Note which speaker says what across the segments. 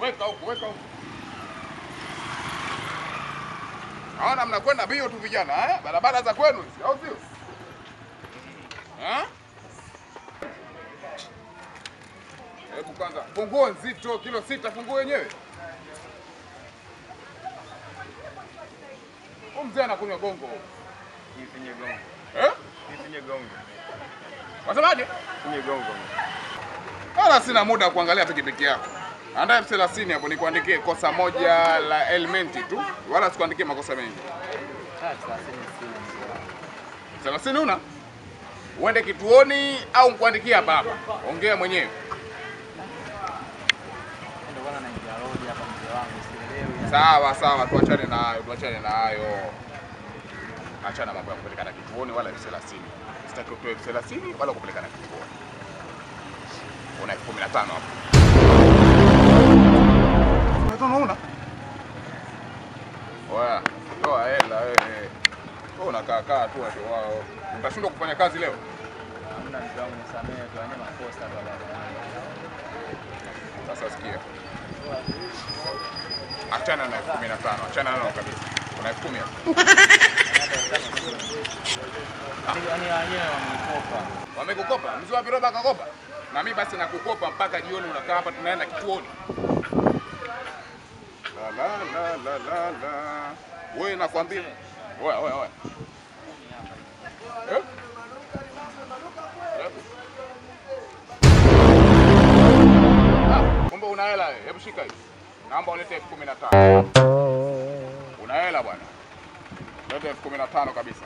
Speaker 1: Weka huko, weka huko. Naona mnakwenda mbio tu vijana eh? Barabara za kwenu hizi, au sio? Eh? Hebu kwanza funguo nzito kilo sita, funguo yenyewe. Mzee anakunywa gongo.
Speaker 2: Nifinye gongo.
Speaker 1: Eh?
Speaker 2: Nifinye gongo.
Speaker 1: Wasemaje?
Speaker 2: Nifinye gongo.
Speaker 1: Wala sina muda kuangalia pikipiki yako. Andaa elfu thelathini hapo nikuandikie kosa moja la elementi tu, wala sikuandikie makosa mengi. thelathini una uende kituoni au nikuandikie hapa hapa? Ongea mwenyewe. Sawa sawa, tuachane na hayo, tuachane na hayo. Achana mambo ya kupelekana kituoni wala elfu thelathini. Sitaki utoe elfu thelathini wala kupelekana kituoni. Una elfu kumi na tano hapo. Tano una? Oya, toa hela wewe. Wewe unakaa kaa tu watu wao. Utashindwa kufanya kazi leo?
Speaker 3: Hamna wangu nisamehe tu, yani makosa baba.
Speaker 1: Sasa sikia. Achana na elfu kumi na tano, achana nao kabisa. Kuna elfu kumi hapo.
Speaker 3: Yaani wenyewe wamenikopa.
Speaker 1: Wamekukopa? Mzee wa viroba akakopa? Na mimi basi nakukopa mpaka jioni unakaa hapa tunaenda kituoni. La la la la. Wewe nakwambia. Oya oya oya. Eh? Ah, kumbe una hela wewe. Hebu shika hii. Naomba ulete elfu kumi na tano. Una hela bwana. Lete elfu kumi na tano kabisa.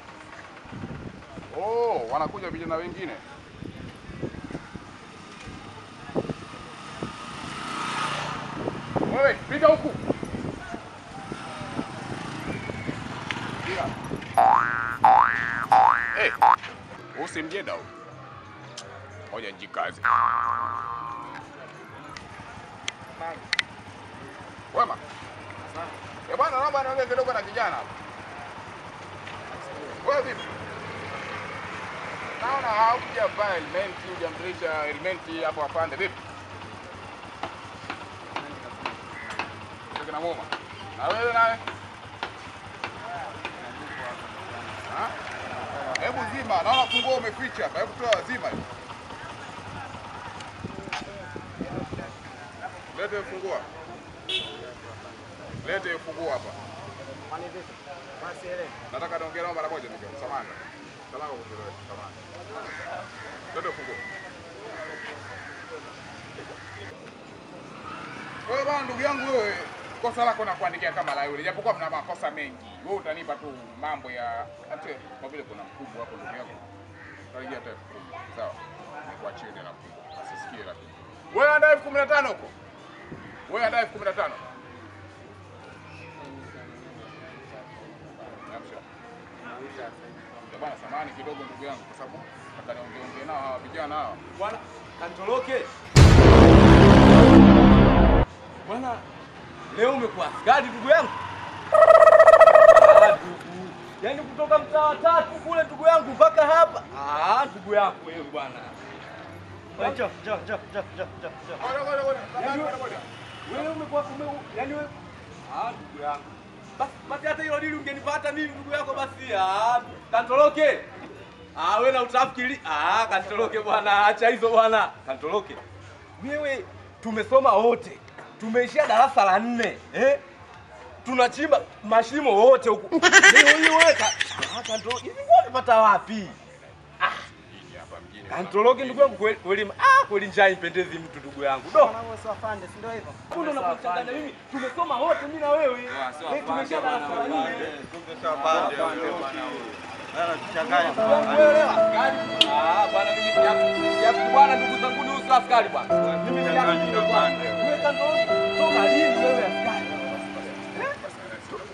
Speaker 1: Oh, wanakuja vijana wengine. Wewe, pita huku. Ngoja njikaze. Wema. Eh bwana, naomba niongee kidogo na kijana hapa. Wewe vipi? Naona haujavaa helmeti, hujamrisha helmeti hapo afande vipi? Na wewe naye? Hebu zima, naona funguo umeficha. Hebu toa zima hiyo. Lete funguo. Lete funguo hapa. Nataka niongee nao mara moja ndio. Samahani. Samahani kwa kuchelewa. Samahani. Lete funguo. Wewe bwana ndugu yangu wewe kosa lako na kuandikia kama la yule japokuwa mna makosa mengi. Wewe utanipa tu mambo ya ate kwa vile kuna mkubwa hapo ndugu yako. Tarajia elfu. Sawa. Nikuachie tena na kumi. Asisikie lakini. Wewe andaye elfu kumi na tano huko. Wewe andaa elfu kumi na tano. Bwana samani kidogo ndugu yangu kwa sababu nataka niongee ongee nao hawa vijana hawa.
Speaker 4: Bwana kantoroke. Bwana leo umekuwa askari ndugu yangu. Ah. Yaani kutoka mtaa wa tatu kule ndugu yangu mpaka hapa. Ah, ndugu yangu wewe bwana.
Speaker 3: Njoo, njoo, njoo, njoo, njoo,
Speaker 4: Wewe umekuwa ume yaani wewe Ah, ndugu yangu. Basi basi hata hilo dili ungenipata mimi ndugu yako basi. Ah, kantoroke. Ah, wewe na utafikiri. Ah, kantoroke bwana, acha hizo bwana. Kantoroke. Wewe tumesoma wote. Tumeishia darasa la nne. Eh? Tunachimba mashimo wote huku. Leo hii wewe kantoroke. Hivi umepata wapi? Kantoroke ndugu yangu kweli. Ah, kweli njaa impendezi mtu ndugu yangu. Do.
Speaker 3: Sio afande, si ndio hivyo?
Speaker 4: Kumbe unakuchanganya mimi. Tumesoma wote mimi na wewe. Eh, tumeshia darasa la nne. Unaelewa? Ah, bwana mimi ya- ya bwana ndugu zangu ni usafi askari bwana. Mimi ni askari bwana. Wewe kando Toka lini wewe askari?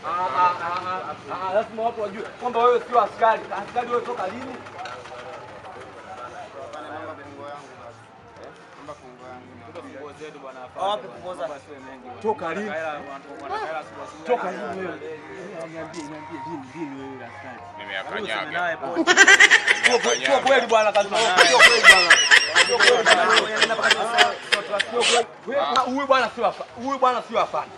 Speaker 4: Ah, ah, ah, ah, ah, lazima watu wajue kwamba wewe sio askari. Askari wewe toka lini?
Speaker 3: Wapi kupoza?
Speaker 4: Toka lini? Toka lini wewe? Niambie, niambie lini lini wewe?
Speaker 1: Nimeyakanyaga.
Speaker 3: Naye pote.
Speaker 4: Sio kweli- bwana. Sio kweli bwana. Sio kweli bwana. Sio kweli. Wewe, na Huyu bwana sio hapa. huyu bwana sio afande.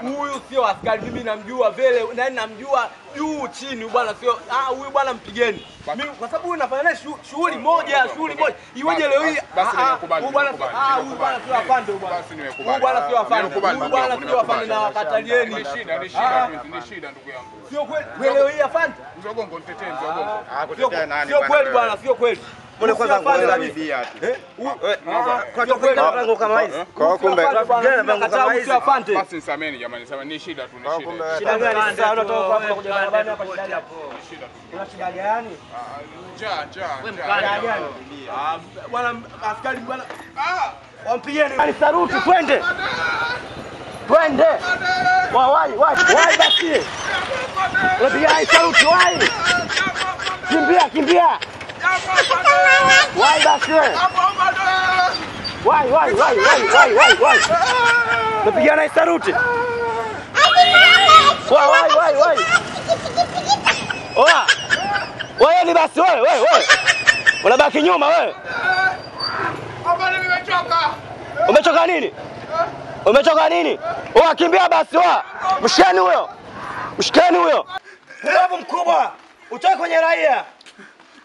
Speaker 4: Huyu sio askari, mimi namjua vile, na namjua juu chini. Huyu bwana sio ah, huyu bwana mpigeni. Mimi kwa sababu huyu nafanya naye shughuli moja, shughuli moja. Iweje leo hii?
Speaker 1: Basi
Speaker 4: ah, ah, Huyu bwana ah, huyu bwana sio afande huyu bwana. Huyu bwana sio afande. Huyu bwana sio afande na wakatalieni.
Speaker 1: Ni shida, ni shida, ni shida ndugu yangu.
Speaker 4: Sio kweli. Leo hii afande?
Speaker 1: mzogongo mtetee, gongo nitetee mzee wa gongo.
Speaker 2: Ah,
Speaker 4: Sio
Speaker 2: kutetea nani
Speaker 4: sio kweli bwana, sio kweli.
Speaker 2: Mbona kwanza
Speaker 4: sio afande
Speaker 2: nguo za
Speaker 4: kabisa.
Speaker 2: bibia tu?
Speaker 4: Eh?
Speaker 2: Kwa
Speaker 4: Sio kweli.
Speaker 2: mpango kama hizi. Kwa kumbe
Speaker 4: Sio afande bwana, mimi nakataa huyu sio afande.
Speaker 1: Basi nisameni jamani, nisameni. Ni shida tu, ni shida.
Speaker 5: Shida gani sasa unatoka kwa
Speaker 3: wewe
Speaker 5: kuja barabarani hapa shida
Speaker 3: hapo.
Speaker 1: Ni shida tu.
Speaker 5: Kuna shida gani?
Speaker 1: Ah, Njaa, njaa,
Speaker 3: Wewe
Speaker 1: njaa.
Speaker 5: gani?
Speaker 4: Ah, bwana askari bwana
Speaker 1: Ah!
Speaker 5: Wampigeni. Ni saruti twende. Twende. Wai wai wai basi. Unapiga saruti wai. Kimbia kimbia. Wai basi. Wai Why, why, why, why, why, why, Unapiga na saruti. Why, why, why, why? Oa. Wewe ni basi wewe wewe wewe. Unabaki nyuma wewe.
Speaker 1: Habari nimechoka.
Speaker 5: Umechoka nini? Umechoka nini? Oa kimbia basi oa. Mshikeni huyo. Mshikeni huyo. Hebu mkubwa. Utoke kwenye raia.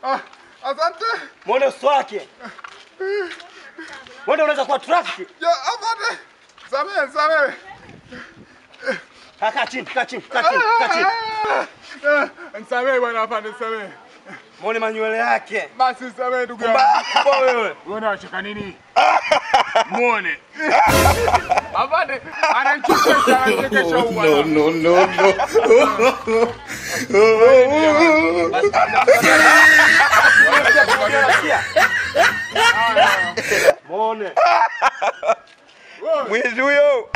Speaker 1: Ah, asante.
Speaker 5: Muone uso wake. Wewe unaweza kuwa traffic.
Speaker 1: Ya, asante. Samehe, samehe.
Speaker 5: Kaka chini, kaka chini, kaka chini, kaka chini.
Speaker 1: Eh, Nisamehe bwana nisamehe.
Speaker 5: Muone manywele yake.
Speaker 1: Basi nisamehe ndugu yangu.
Speaker 5: Kwa wewe.
Speaker 1: Wewe unacheka nini? Muone. Afande, ananichekesha, ananichekesha huyu bwana.
Speaker 5: Muone.
Speaker 2: mwizi huyo.